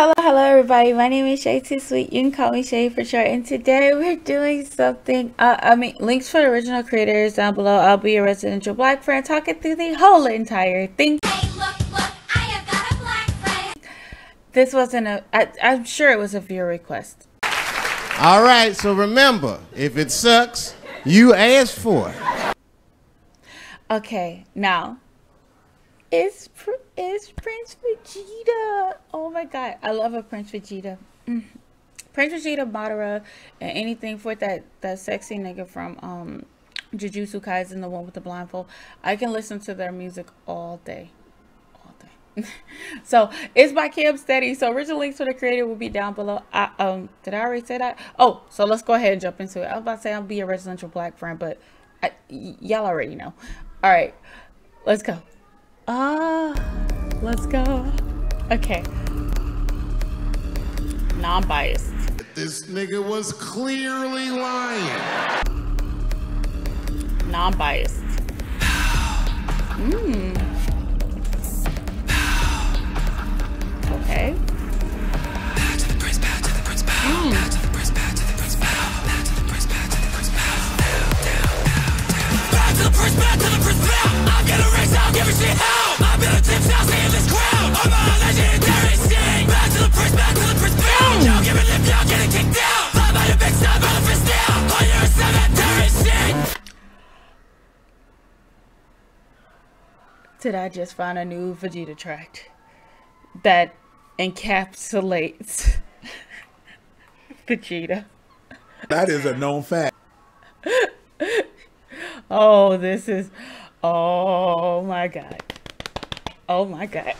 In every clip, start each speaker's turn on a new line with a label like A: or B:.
A: Hello, hello, everybody. My name is Shay Too Sweet. You can call me Shay for short. And today we're doing something. Uh, I mean, links for the original creators down below. I'll be a residential black friend talking through the whole entire thing.
B: Hey, look, look, I have got a black friend.
A: This wasn't a. I, I'm sure it was a viewer request.
C: All right, so remember, if it sucks, you asked for it.
A: Okay, now it's Pr- it's Prince Vegeta. My I love a Prince Vegeta. Mm. Prince Vegeta, Madara, and anything for that that sexy nigga from um Jujutsu Kaisen, the one with the blindfold. I can listen to their music all day, all day. so it's by Cam Steady. So original links for the creator will be down below. I, um, did I already say that? Oh, so let's go ahead and jump into it. I was about to say I'll be a residential black friend, but y'all already know. All right, let's go. Ah, let's go. Okay. Non-biased.
C: This nigga was clearly lying.
A: Non-biased. Hmm. Okay. Did I just find a new Vegeta track that encapsulates Vegeta?
D: That is a known fact.
A: Oh, this is. Oh my god. Oh my god.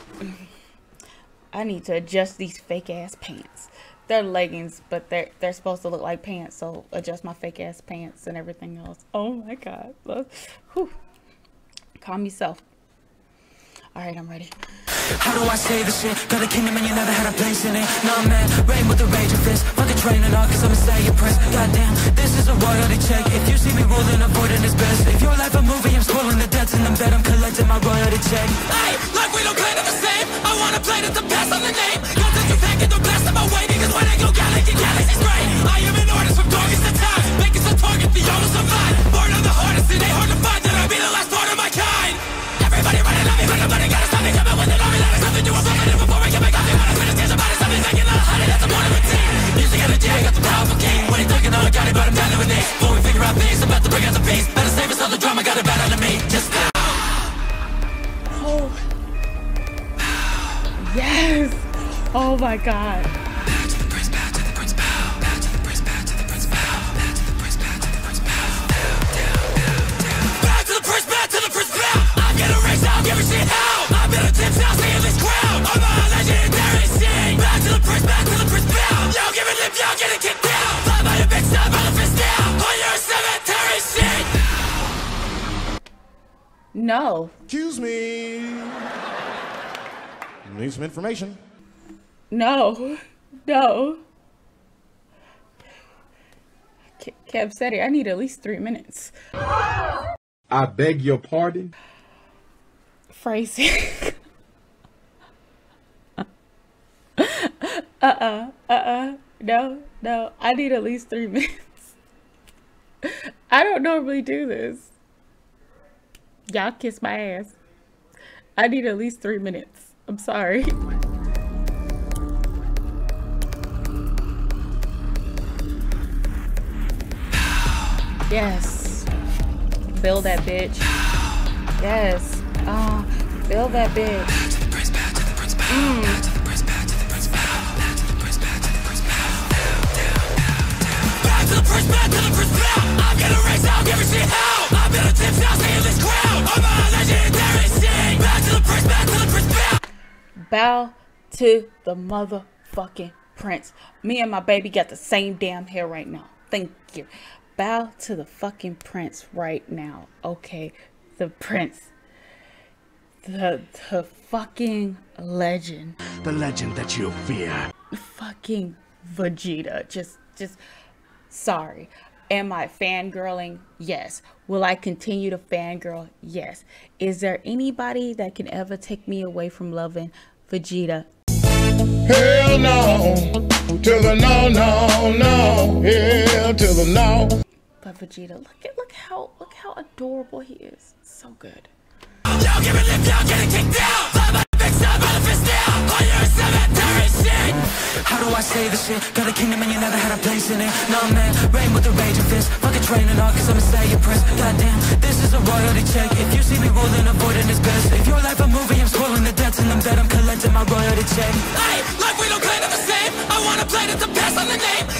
A: I need to adjust these fake ass pants. They're leggings, but they're they're supposed to look like pants, so adjust my fake ass pants and everything else. Oh my god. Look. Whew. Calm yourself. Alright, I'm ready.
E: How do I say this shit? Got a kingdom and you never had a place in it. Nah, man, reign with the rage of fist. Fucking training on, cause I'm a Saiyan prince. Goddamn, this is a royalty check. If you see me ruling, avoiding is best. If your life a movie, I'm spoiling the debts in the bed. I'm collecting my royalty check. Hey, like we don't play it the same. I wanna play it the best on the name. Cemetery god.
A: No.
C: Excuse me. Need some information.
A: No. No. Ca- Cam Steady, I need at least three minutes.
D: I beg your pardon.
A: Phrasing. uh-uh. Uh-uh. No. No. I need at least three minutes. I don't normally do this. Y'all kiss my ass. I need at least three minutes. I'm sorry. Yes. Build that bitch. Yes. Uh, build that bitch.
E: Back to the prince, back to the prince now. I'm gonna race out, give. I'm in this crowd. I'm a to the prince, to the prince now.
A: Bow to the motherfucking prince. Me and my baby got the same damn hair right now. Thank you. Bow to the fucking prince right now. Okay. The prince. The the fucking legend.
F: the legend that you fear.
A: Fucking Vegeta. Just just sorry. Am I fangirling? Yes. Will I continue to fangirl? Yes. Is there anybody that can ever take me away from loving Vegeta?
G: Hell no. To the no, no, no. Hell to the no.
A: But Vegeta, look at look how look how adorable he is. So good.
E: Y'all give it lip, y'all getting kicked down. Fly by the big side, by the fist down. On your cemetery shit. How do I say this shit? Got a kingdom and you never had a place in it. Nah, man, reign with the raging fist. Fucking training on, cause I'ma Saiyan prince. Goddamn, this is a royalty check. If you see me ruling, avoiding is best. If your life a movie, I'm spoiling the debts and I'm dead, I'm collecting my royalty check. Hey, like we don't claim it the same. I wanna play it to pass on the name.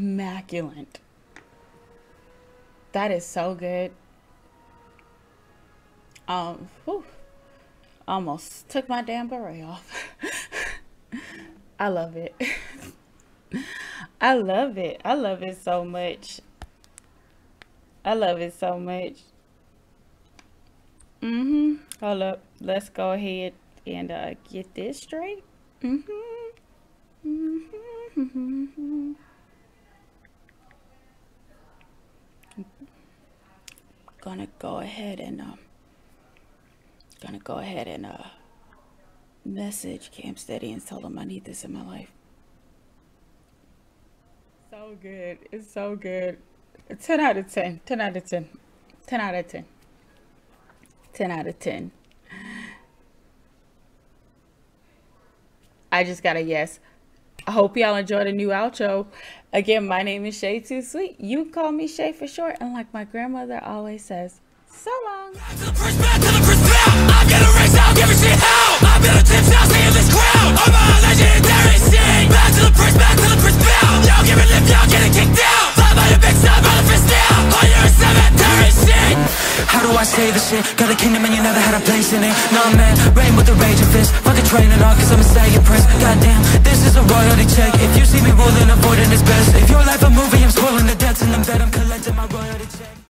A: immaculate. That is so good. Um, whew, almost took my damn beret off. I love it. I love it. I love it so much. I love it so much. Mm-hmm. Hold up. Let's go ahead and uh, get this straight. Mm-hmm. Mm-hmm. Gonna go ahead and um gonna go ahead and uh message Cam Steady and tell them I need this in my life. So good. It's so good. 10 out of 10. 10 out of 10. 10 out of 10. 10 out of 10. I just got a yes. I hope y'all enjoyed the new outro. Again, my name is Shay Too Sweet. You call me Shay for short, and like my grandmother always says, so long.
E: Back to the. Y'all it y'all getting kicked down. Fly by the big side, by the fist down. Your. Say this shit? Got a kingdom and you never had a place in it. Nah, man, reign with the raging fist. Fucking training on, cause I'm a Saiyan prince. Goddamn, this is a royalty check. If you see me ruling, avoiding is best. If your life a movie, I'm spoiling the debts and I'm. I'm